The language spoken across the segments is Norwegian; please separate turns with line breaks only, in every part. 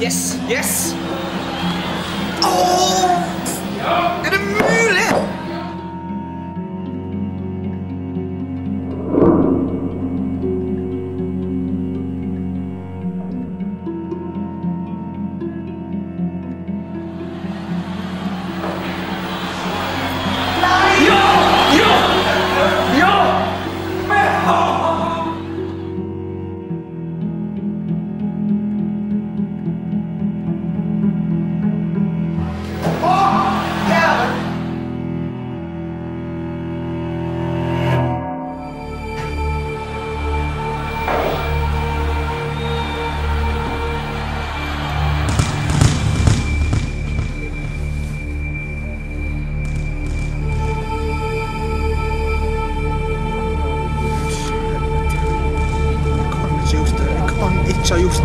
Yes, yes. Oh!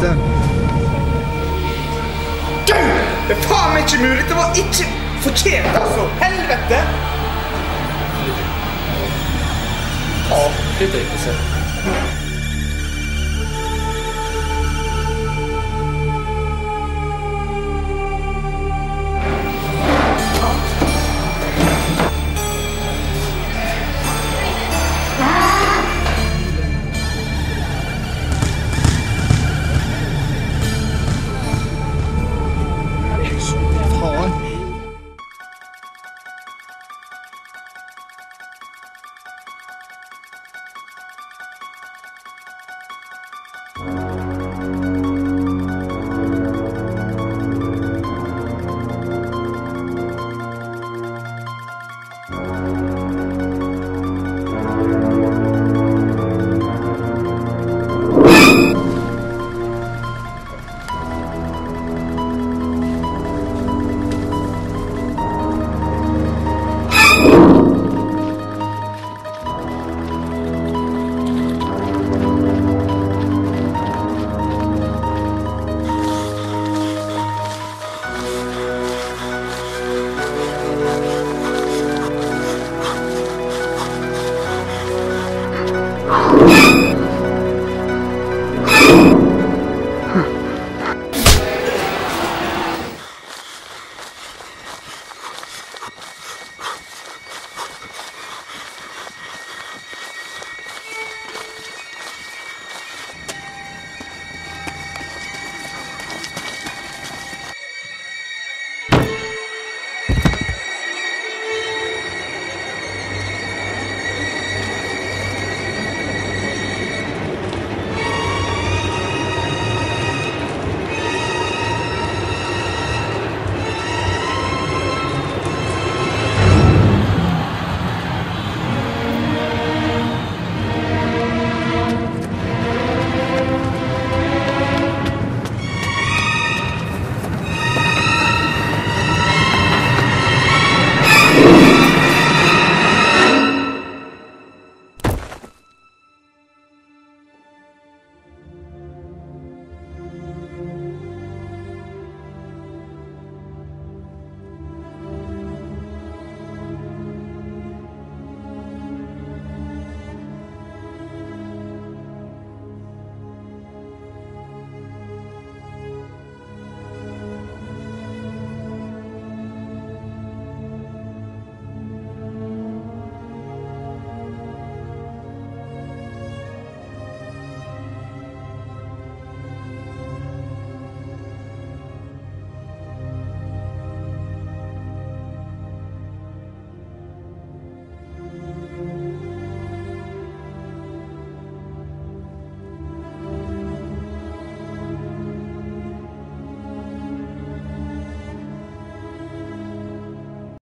Det. Du! Det er faen meg ikke mulig! Det var ikke fortjent, altså! Helvete!
Flytter ikke selv.